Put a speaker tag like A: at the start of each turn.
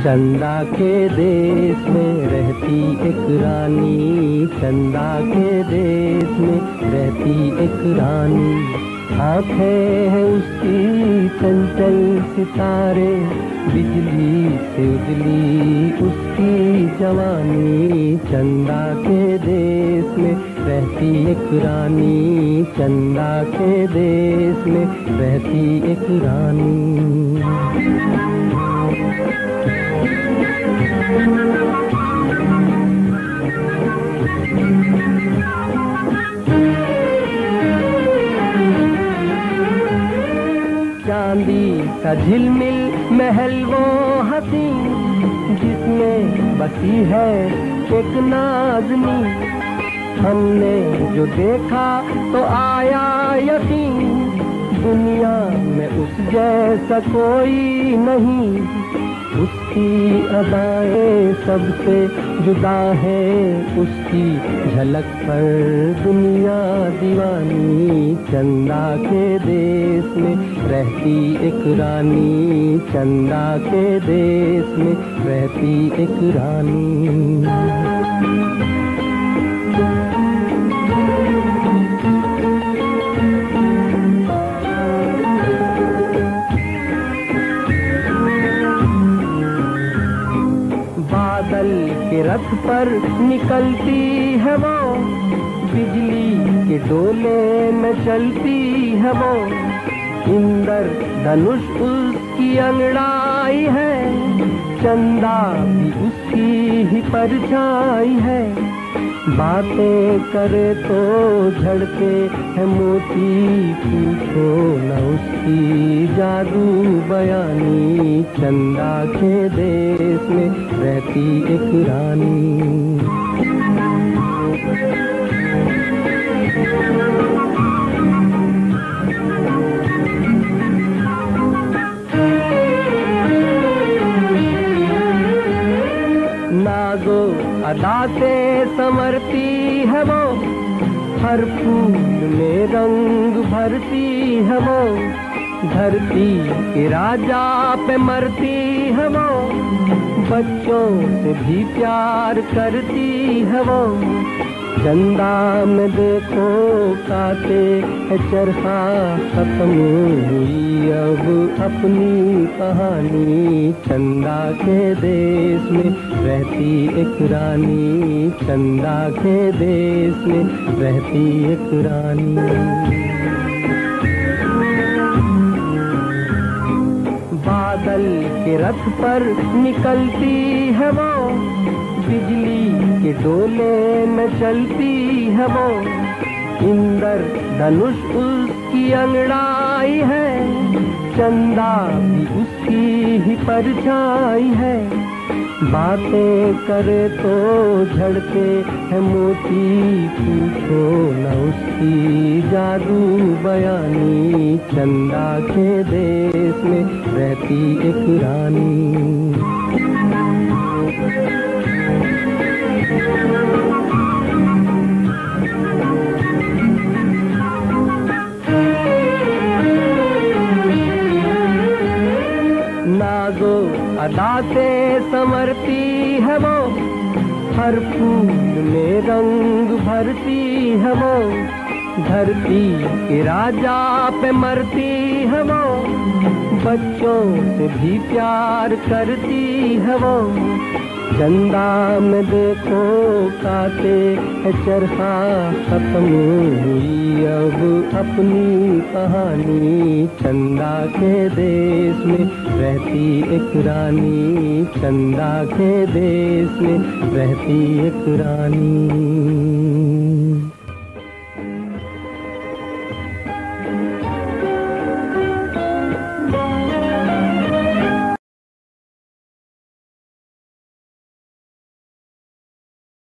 A: चंदा के देश में रहती एक रानी। चंदा के देश में रहती एक रानी। आँखें हैं उसकी चंचल सितारे। बिजली से उजली उसकी जवानी। चंदा के देश में रहती एक रानी। चंदा के देश में रहती एक रानी। का झिलमिल महल वो हसी, जिसमें बसी है एक नाजनी। हमने जो देखा तो आया यकीन दुनिया में उस जैसा कोई नहीं। उसकी अदाएँ सबसे जुदा है। उसकी झलक पर दुनिया दीवानी, चंदा के देश में रहती एक रानी। चंदा के देश में रहती एक रानी। बादल के रथ पर निकलती है वो। बिजली के डोले में चलती है वो। इंदर धनुष उसकी अंगड़ाई है। चंदा भी उसकी ही परछाई है। बातें करे तो झड़के है मोती पूछो न उसकी जादू बयानी चंदा के देश में रहती एक रानी। अदा से समरती है वो हर फूल में रंग भरती है वो धरती के राजा पे मरती है वो। बच्चों से भी प्यार करती है वो। चंदा में देखो काते चरखा खत्म हुई। अब अपनी कहानी चंदा के देश में रहती एक रानी। चंदा के देश में रहती एक रानी। के रथ पर निकलती है वो बिजली के डोले में चलती है वो इंदर धनुष उसकी अंगड़ाई है, चंदा भी उसकी ही परछाई है। बातें करे तो झड़ते है मोती, पूछो न उसकी जादू बयानी। चंदा के देश में रहती एक रानी। अदा से समरती है वो। हर फूल में रंग भरती है वो। धरती के राजा पे मरती है वो। बच्चों से भी प्यार करती है वो। चंदा में देखो है चरखा खत्म हुई। अब अपनी कहानी चंदा के देश में रहती एक रानी। चंदा के देश में रहती एक रानी।